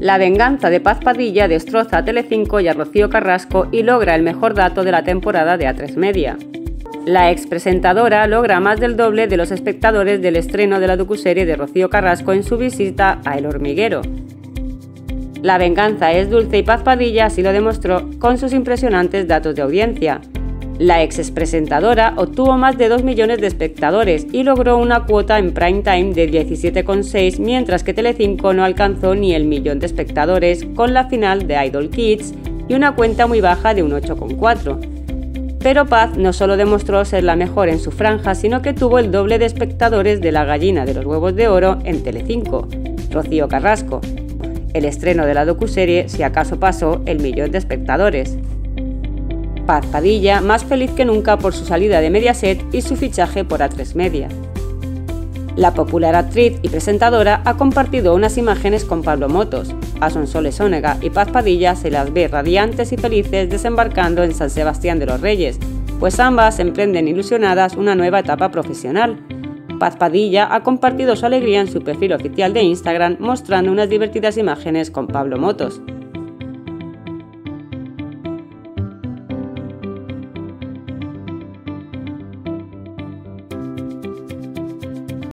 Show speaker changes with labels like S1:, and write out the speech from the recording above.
S1: La venganza de Paz Padilla destroza a Telecinco y a Rocío Carrasco y logra el mejor dato de la temporada de A3 Media. La expresentadora logra más del doble de los espectadores del estreno de la docuserie de Rocío Carrasco en su visita a El Hormiguero. La venganza es dulce y Paz Padilla así lo demostró con sus impresionantes datos de audiencia. La ex presentadora obtuvo más de 2 millones de espectadores y logró una cuota en prime time de 17,6, mientras que Telecinco no alcanzó ni el millón de espectadores con la final de Idol Kids y una cuenta muy baja de un 8,4. Pero Paz no solo demostró ser la mejor en su franja, sino que tuvo el doble de espectadores de la gallina de los huevos de oro en Telecinco, Rocío Carrasco. El estreno de la docuserie si acaso pasó el millón de espectadores. Paz Padilla más feliz que nunca por su salida de Mediaset y su fichaje por A3 Media. La popular actriz y presentadora ha compartido unas imágenes con Pablo Motos. A Sonsoles y Paz Padilla se las ve radiantes y felices desembarcando en San Sebastián de los Reyes, pues ambas emprenden ilusionadas una nueva etapa profesional. Paz Padilla ha compartido su alegría en su perfil oficial de Instagram mostrando unas divertidas imágenes con Pablo Motos.